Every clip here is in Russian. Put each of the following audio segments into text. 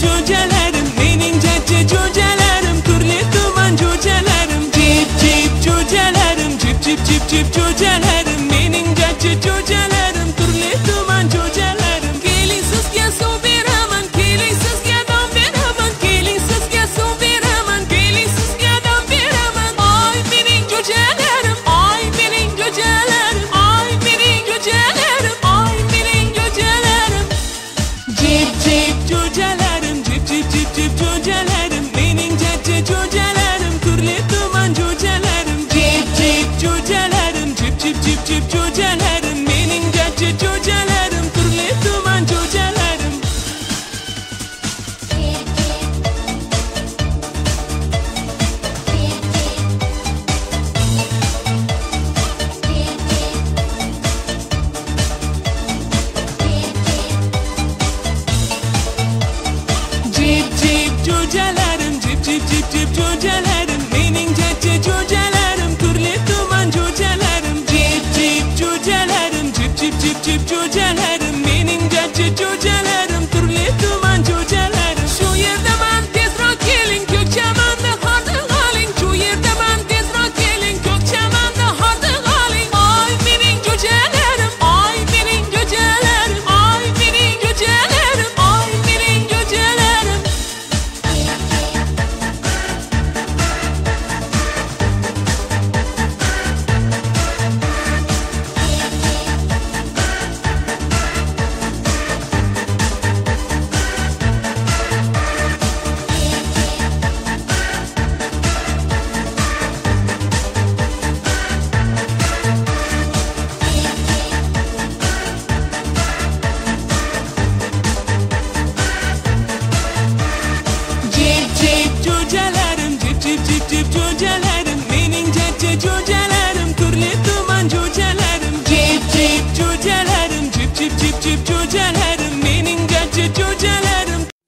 cücelerim En ince cücelerim Kırlı kıvan cücelerim Cip cip cücelerim Cip cip cip cip cücelerim. cücelerim cip cip cip cip cücelerim.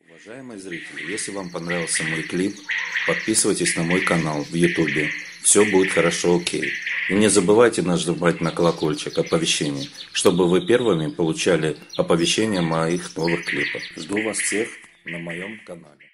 Уважаемые зрители, если вам понравился мой клип, подписывайтесь на мой канал в Ютубе. Все будет хорошо, окей. И не забывайте нажимать на колокольчик оповещений, чтобы вы первыми получали оповещения моих новых клипов. Жду вас всех на моем канале.